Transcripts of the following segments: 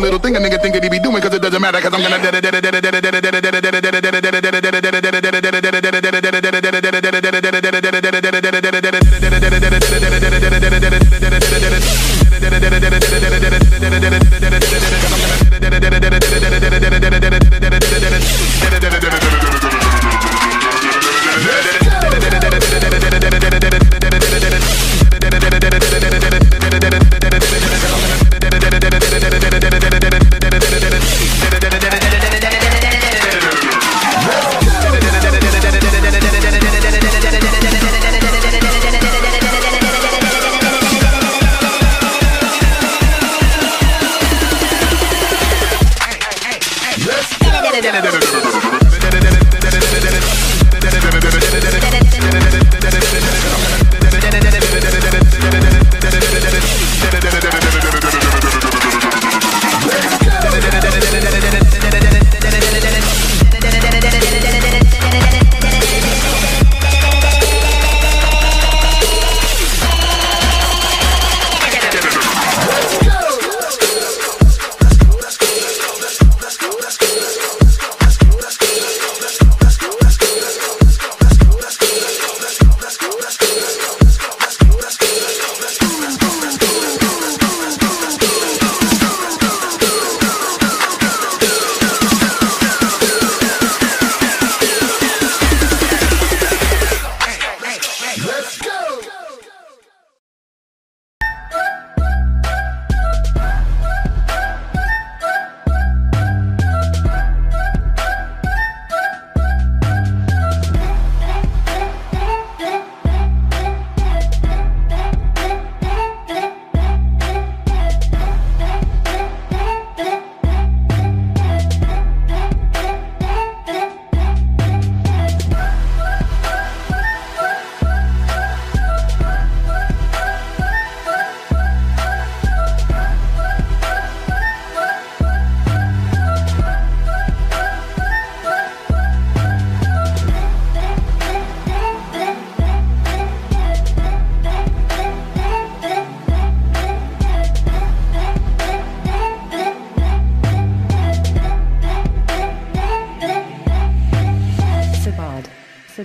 Little thing a nigga think that he be doing, cause it doesn't matter, cause I'm gonna. Sabad, gene de.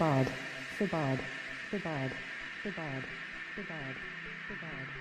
Sabad, Sabad, Sabad, Sabad, Sabad, Sabad.